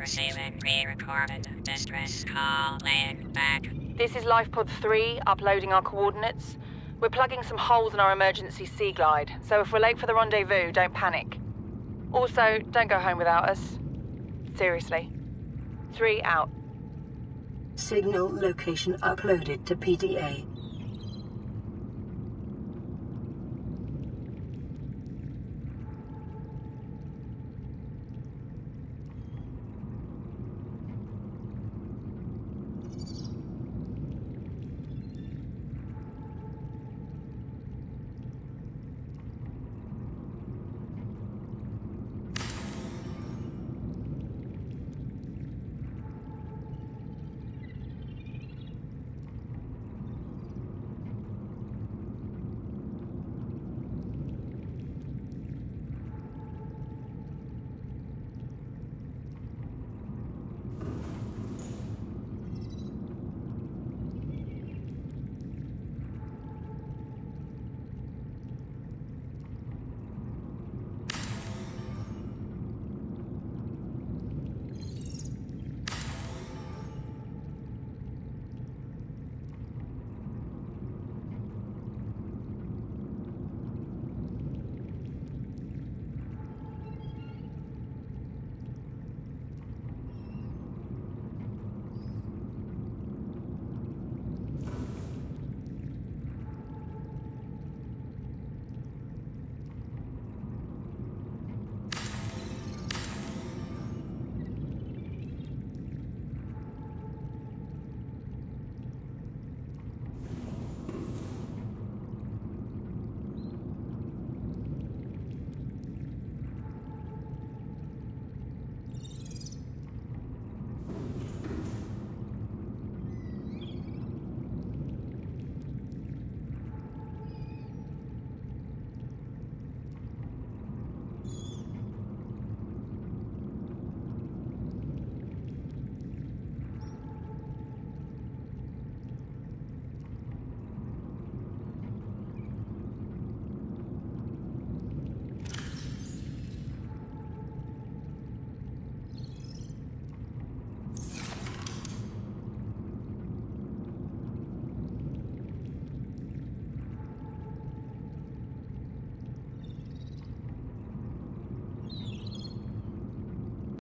receiving pre-recorded distress call laying back. This is LifePod 3, uploading our coordinates. We're plugging some holes in our emergency sea glide, so if we're late for the rendezvous, don't panic. Also, don't go home without us. Seriously. Three out. Signal location uploaded to PDA.